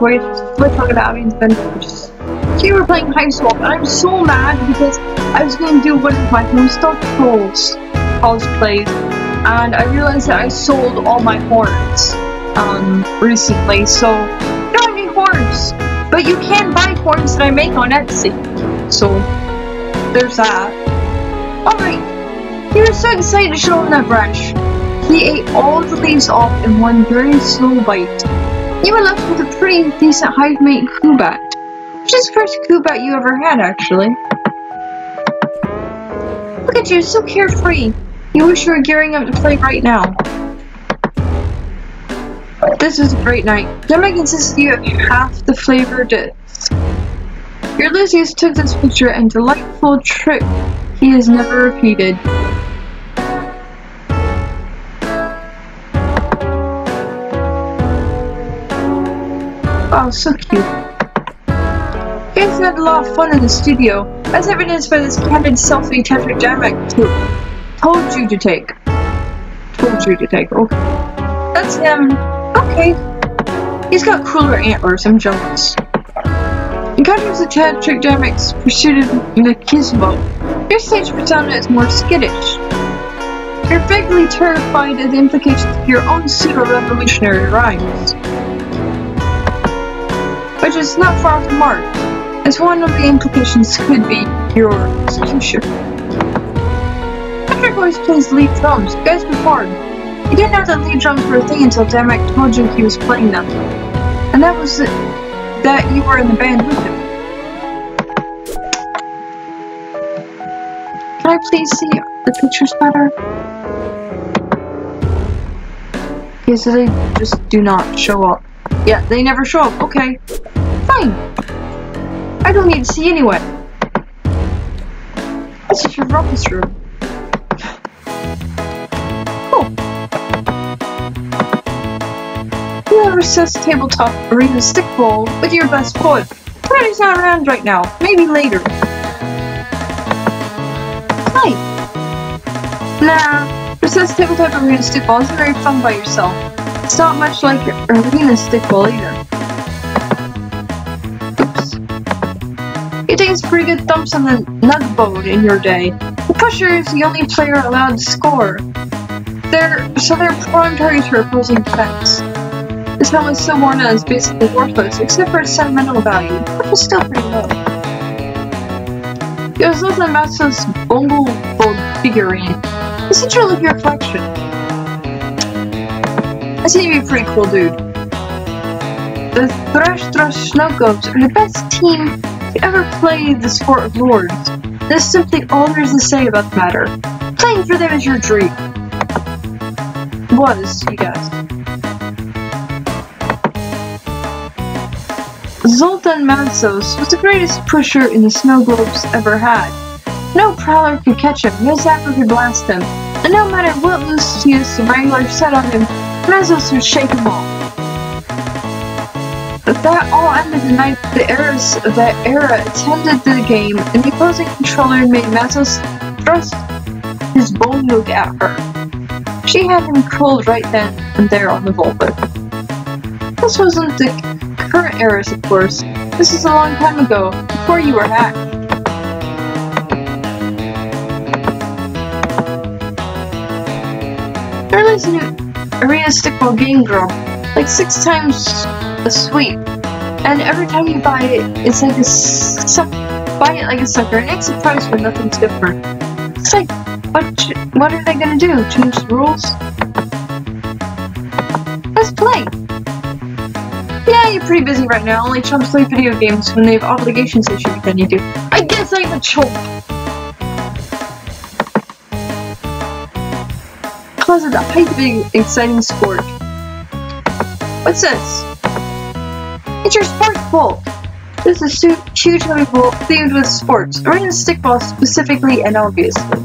with with Abby's Adventures. Here we're playing Hiveswap, and I'm so mad because I was going to do one of my Homestuck Trolls cosplays, and I realized that I sold all my horns um, recently, so I have any horns. But you can buy horns that I make on Etsy, so there's that. Alright, he was so excited to show him that branch. He ate all the leaves off in one very slow bite. You were left with a pretty decent hive mate Kubat. Which is the first Kubat you ever had, actually. Look at you, so carefree. You wish you were gearing up to play right now. This is a great night. Demi consists you of half the flavor disc. Your lusus took this picture and delightful trick he has never repeated. Oh, so cute. Guys had a lot of fun in the studio, as evidenced by this candid selfie Tetric Jamek too. Told you to take. Told you to take, okay. That's him. Okay. He's got cooler antlers, I'm jealous. To Tetric Jamek's pursuit of Nikizmo, your stage persona is more skittish. You're vaguely terrified of the implications of your own pseudo-revolutionary rhymes which is not far from mark, as one of the implications could be your execution. Patrick always plays lead drums, guys before. He didn't know that lead drums were a thing until Dammek told you he was playing them. And that was it, that you were in the band with him. Can I please see the pictures better? Yes, they just do not show up. Yeah, they never show up. Okay. Fine. I don't need to see anyone. This is your ruckus room. Cool. You recess tabletop arena stickball with your best foot. Daddy's not around right now. Maybe later. Hi. Nah, recess tabletop arena stickball isn't very fun by yourself. It's not much like your arena stickball either. You take pretty good thumps on the nugboat in your day. The pusher is the only player allowed to score. They're, so they're prime targets for opposing defense. This helmet is so worn out is basically worthless, except for its sentimental value, which is still pretty low. You have Zoltan Matsu's Bumblebolt figurine. It's a of your collection. I seem to be a pretty cool dude. The Thrash Thrush Snowgobes are the best team you ever played the sport of lords, there's simply all there is to say about the matter. Playing for them is your dream. Was, you guess. Zoltan Mansos was the greatest pusher in the snow globes ever had. No prowler could catch him, no zapper could blast him, and no matter what lusus the Wrangler set on him, Mansos would shake him off. That all ended the night the heirs of that era attended the game, and the opposing controller made Matos thrust his bone yoke at her. She had him killed right then and there on the Volva. This wasn't the current eras, of course. This is a long time ago, before you were hacked. Is an arena stickball game drum, like six times a sweep. And every time you buy it, it's like a suck. Buy it like a sucker. And it's a price when nothing's different. It's like, what, what are they gonna do? Change the rules? Let's play! Yeah, you're pretty busy right now. Only chumps play video games when they have obligations issued, then you do. I guess I'm a chump! Cause of the hype big exciting sport. What's this? It's your sports bowl. This is a huge heavy bowl themed with sports, arena stickball specifically and obviously.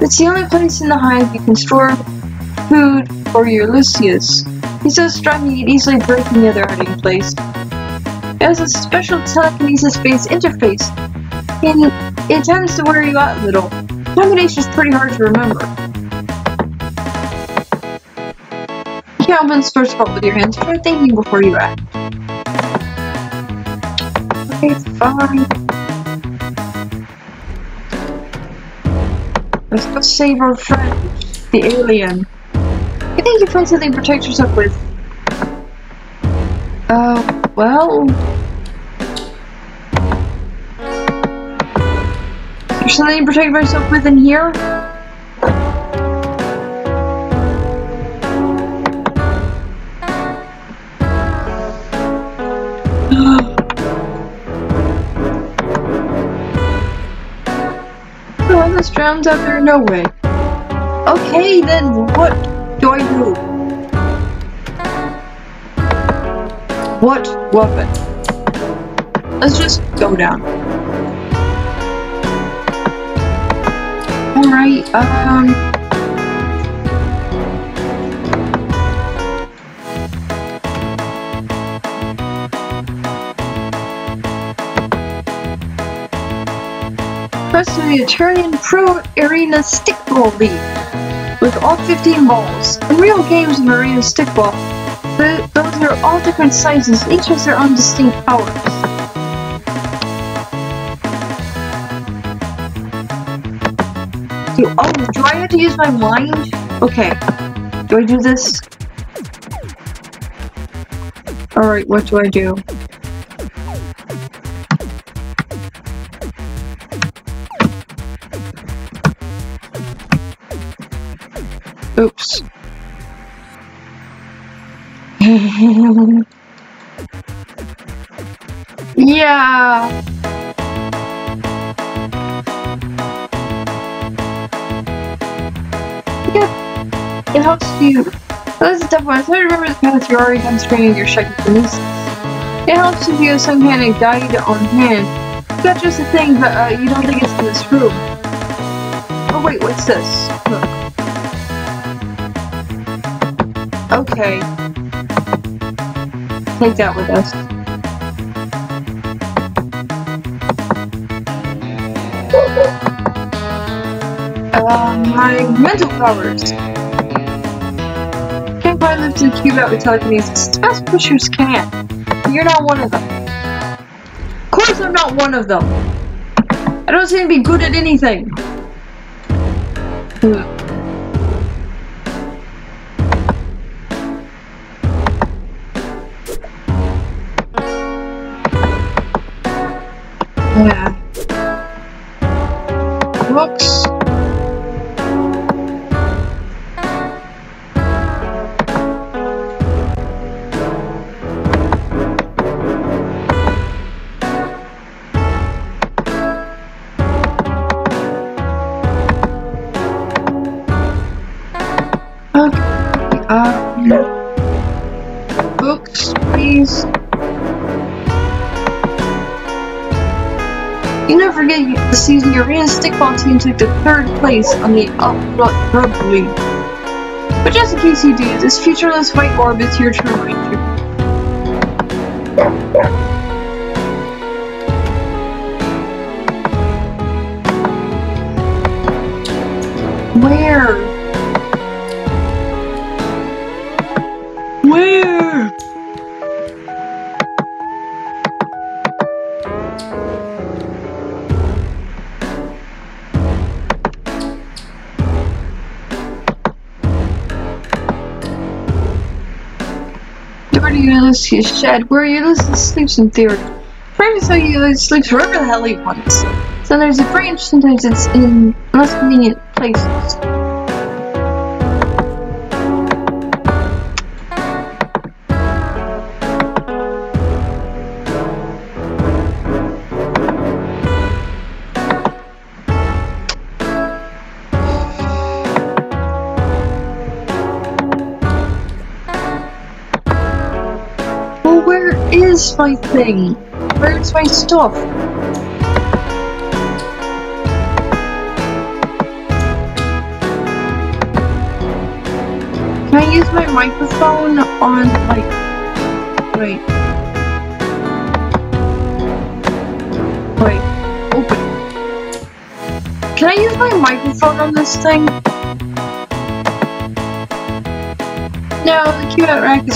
It's the only place in the hive you can store food for your lusus. He's so strong he could easily break any other hiding place. It has a special telekinesis-based interface, and it tends to wear you out a little. The combination is pretty hard to remember. You can open the sports vault with your hands. Try thinking before you act. It's fine. Let's go save our friend, the alien. I think you find something to protect yourself with. Uh, well... There's something to protect myself with in here? This drowns out there, no way. Okay, then what do I do? What weapon? Let's just go down. Alright, um... the Italian Pro Arena Stickball League with all 15 balls. In real games of Arena Stickball, those are all different sizes, each has their own distinct powers. Oh, do I have to use my mind? Okay. Do I do this? Alright, what do I do? Oops. yeah. Yeah. It helps you. That's a tough one. I remember the path you're already demonstrating your psychokinesis. It helps if you have some kind of guide on hand. That's just a thing, but uh, you don't think it's in this room. Oh wait, what's this? Look. Okay. Take that with us. Uh, my mental powers. Can't quite live to cube out with telekinesis. Best pushers can. You're not one of them. Of course I'm not one of them. I don't seem to be good at anything. Hmm. Yeah. Books. Okay. Um, books, please. Forget the season Arena Stickball team took the third place on the Uprut Rug League. But just in case you do, this featureless white orb is here to remind you. Where? Where? Ulysses shed? Where Ulysses sleeps in theory. How Ulysses sleeps wherever the hell he wants. So there's a branch, sometimes it's in less convenient places. Is my thing? Where's my stuff? Can I use my microphone on, like, wait. Wait, open. Can I use my microphone on this thing? No, the Q rack is